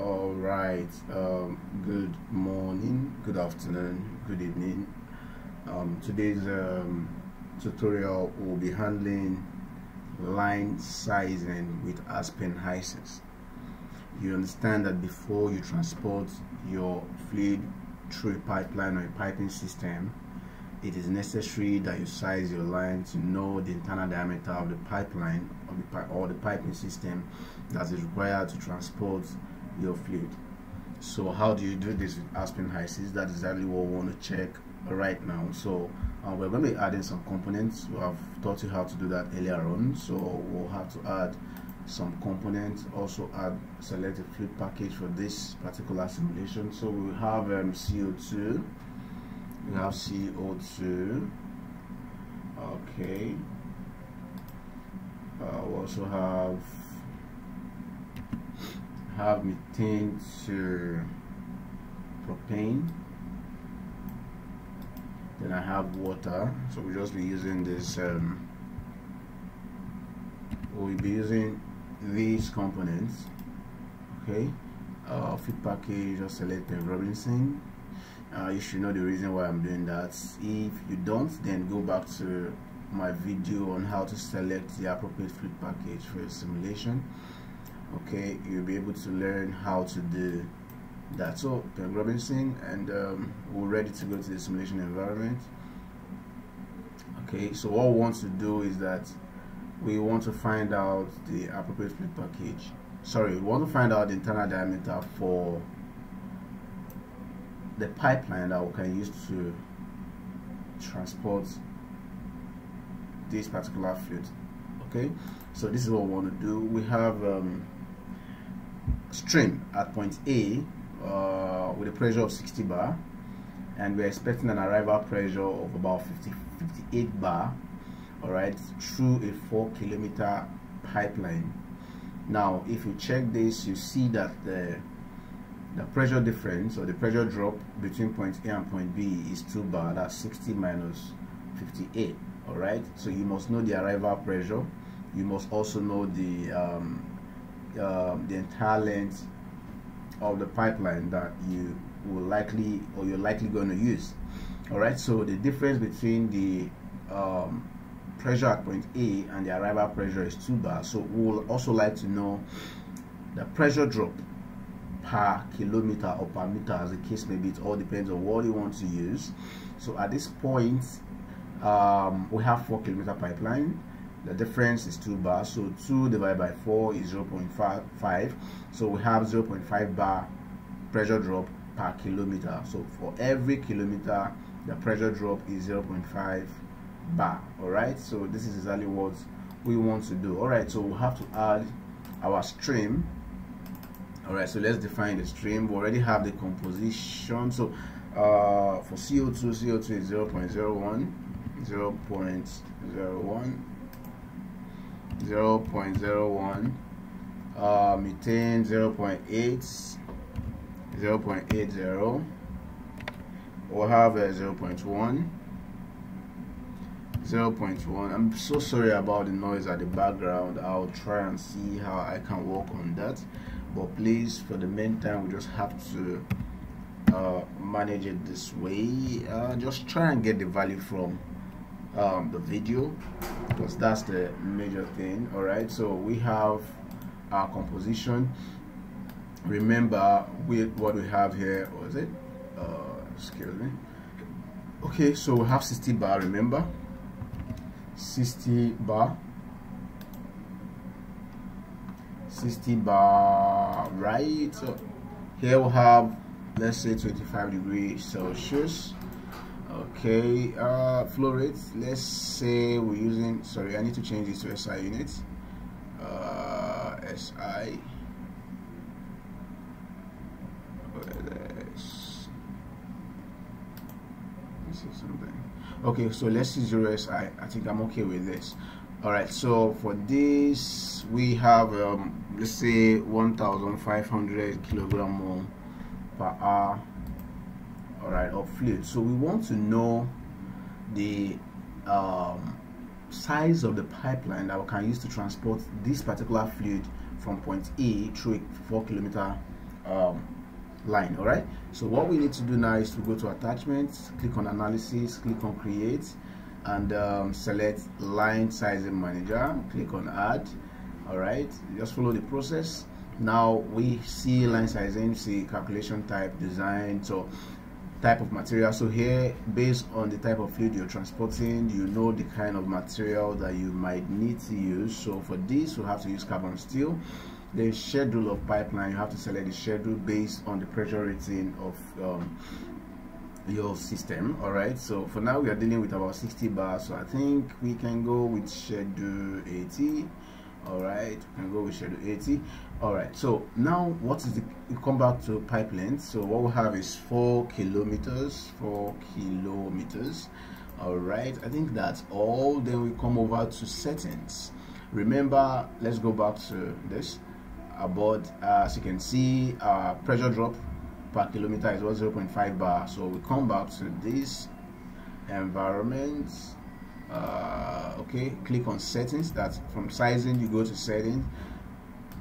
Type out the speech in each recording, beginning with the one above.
all right um, good morning good afternoon good evening. Um, today's um, tutorial will be handling line sizing with aspen HYSYS you understand that before you transport your fluid through a pipeline or a piping system it is necessary that you size your line to know the internal diameter of the pipeline or the, pi or the piping system that is required to transport your fluid. So how do you do this with Aspen HYSYS? That is exactly what we want to check right now. So uh, we're going to be adding some components. We have taught you how to do that earlier on. So we'll have to add some components, also add select a fluid package for this particular simulation. So we have um, CO2 we have CO2 okay uh, we also have have methane to propane then I have water. So we'll just be using this um, we'll be using these components okay? Uh, feed package just select Robinson. Uh, you should know the reason why I'm doing that. If you don't then go back to my video on how to select the appropriate fluid package for a simulation okay you'll be able to learn how to do that. So Peng Robinson and um, we're ready to go to the simulation environment. Okay so what we want to do is that we want to find out the appropriate fluid package. Sorry we want to find out the internal diameter for the pipeline that we can use to transport this particular fluid. Okay so this is what we want to do. We have um, stream at point A uh, with a pressure of 60 bar and we're expecting an arrival pressure of about 50 58 bar all right through a four kilometer pipeline. Now if you check this you see that the the pressure difference or the pressure drop between point A and point B is 2 bar that's 60 minus 58 all right? So you must know the arrival pressure. You must also know the um, uh, the entire length of the pipeline that you will likely or you're likely going to use. All right so the difference between the um, pressure at point A and the arrival pressure is 2 bar. So we'll also like to know the pressure drop per kilometer or per meter as the case may be. It all depends on what you want to use. So at this point um, we have four kilometer pipeline the difference is 2 bar so 2 divided by 4 is 0 0.5 so we have 0 0.5 bar pressure drop per kilometer. So for every kilometer the pressure drop is 0 0.5 bar all right? So this is exactly what we want to do. All right so we have to add our stream. All right so let's define the stream. We already have the composition. So uh, for CO2 CO2 is 0 0.01 0 0.01 0 0.01 uh, methane 0 0.8 0 0.80 we'll have a 0 0.1 0 0.1 I'm so sorry about the noise at the background. I'll try and see how I can work on that. But please for the meantime we just have to uh, manage it this way. Uh, just try and get the value from um, the video because that's the major thing all right? So we have our composition. Remember we what we have here was it? Uh, excuse me. Okay so we have 60 bar remember? 60 bar. 60 bar right? So here we have let's say 25 degrees celsius okay uh flow rate let's say we're using sorry i need to change this to si units. Uh si something. Okay so let's see 0 si i. Think i'm okay with this. All right so for this we have um, let's say 1500 kilogram per hour all right of fluid so we want to know the um, size of the pipeline that we can use to transport this particular fluid from point A through a four kilometer um, line all right? So what we need to do now is to go to attachments click on analysis click on create and um, select line sizing manager click on add all right? Just follow the process. Now we see line sizing see calculation type design. So type of material. So here based on the type of fluid you're transporting you know the kind of material that you might need to use. So for this you have to use carbon steel. The schedule of pipeline you have to select the schedule based on the pressure rating of um, your system all right? So for now we are dealing with about 60 bars. So i think we can go with schedule 80 all right? We can go with schedule 80 all right so now what is the come back to pipe length so what we have is four kilometers four kilometers. All right i think that's all. Then we come over to settings. Remember let's go back to this. About uh, as you can see uh, pressure drop per kilometer is 0.5 bar. So we come back to this environment. Uh, okay click on settings. That from sizing you go to settings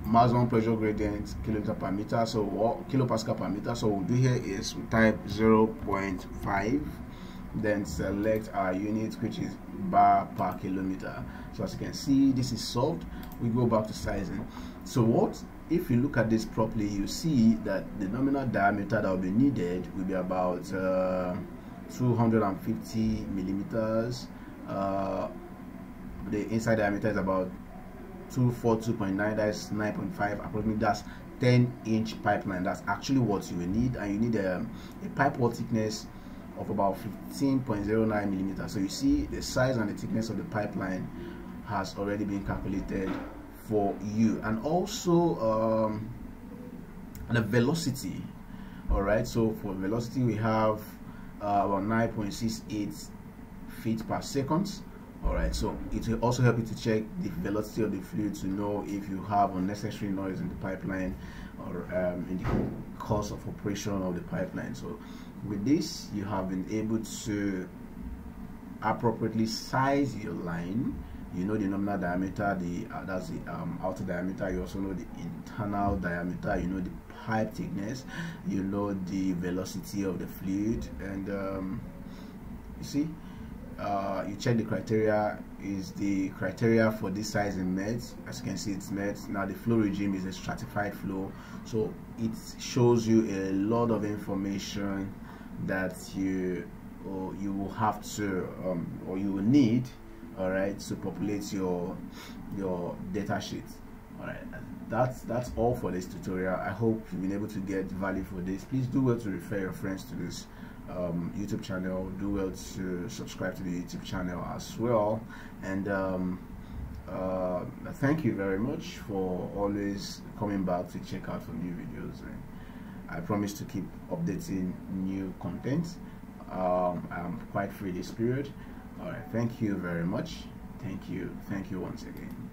maximum pressure gradient kilometer per meter. So kilopascal per meter? So what we'll do here is we type 0.5 then select our unit which is bar per kilometer. So as you can see this is solved. We go back to sizing. So what if you look at this properly you see that the nominal diameter that will be needed will be about uh, 250 millimeters. Uh, the inside diameter is about 242.9 that's 9.5 approximately that's 10 inch pipeline. That's actually what you will need and you need um, a pipe wall thickness of about 15.09 millimeters. So you see the size and the thickness of the pipeline has already been calculated for you. And also um, the velocity. All right so for velocity we have uh, about 9.68 feet per second all right so it will also help you to check the velocity of the fluid to know if you have unnecessary noise in the pipeline or um, in the course of operation of the pipeline. So with this you have been able to appropriately size your line. You know the nominal diameter the uh, that's the um, outer diameter. You also know the internal diameter. You know the pipe thickness. You know the velocity of the fluid. And um, you see uh, you check the criteria is the criteria for this size in met as you can see it's met now the flow regime is a stratified flow. So it shows you a lot of information that you or you will have to um, or you will need all right to populate your your data sheet all right that's that's all for this tutorial. I hope you've been able to get value for this. Please do well to refer your friends to this um, youtube channel. Do well to subscribe to the youtube channel as well. And um, uh, thank you very much for always coming back to check out for new videos. And i promise to keep updating new content. Um, i'm quite free this period. All right thank you very much. Thank you. Thank you once again